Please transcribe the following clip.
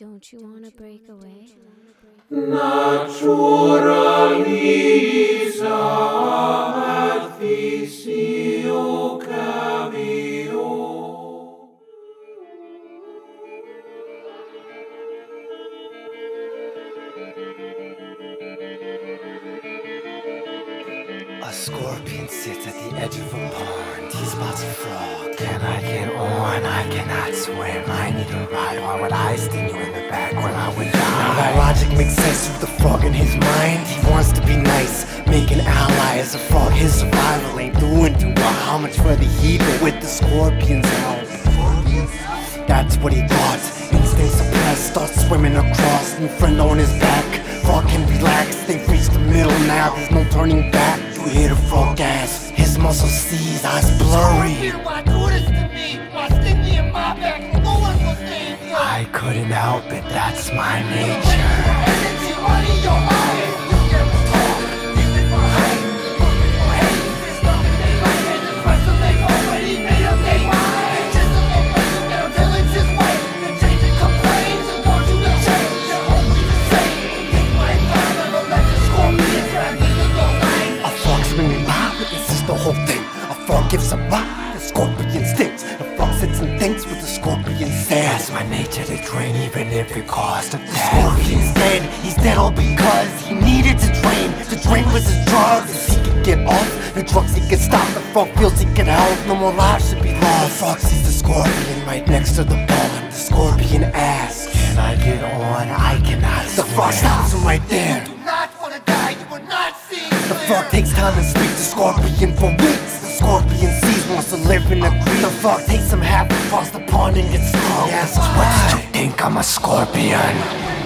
Don't you want to break away? Naturalisa advisio cavio. A scorpion sits at the edge of a pond. He spots a frog. Can I get on? I cannot swim. I need a ride. Why would I sting you in the back when I would die? Now that logic makes sense with the frog in his mind. He wants to be nice, make an ally as a frog. His survival ain't doing too well. How much further he been with the scorpion's help? That's what he thought. Instinct suppressed, start swimming across. New friend on his back. Frog can relax, they've reached the middle now. There's no turning back. You hear the frog gas. His muscles seize, eyes blurry. Why do this to me? Why sting me in my back? No one will save you. I couldn't help it, that's my nature. Gives a bite, the scorpion stings. The frog sits and thinks what the scorpion says. That's my nature to train, even if it costs a death. Scorpion's dead, he's dead all because he needed to train. To train was his drugs. If he could get off the drugs, he could stop. The frog feels he can help, no more lives should be lost. The frog sees the scorpion right next to the pond. The scorpion asks, Can I get on? I cannot. The frog stops him right there. You Do not want to die. You will not see. The frog takes time to speak to Scorpion for weeks. Scorpion sees, wants to live in the creek. The frog takes him half across the pond and gets stung. He asks, what you think I'm a scorpion?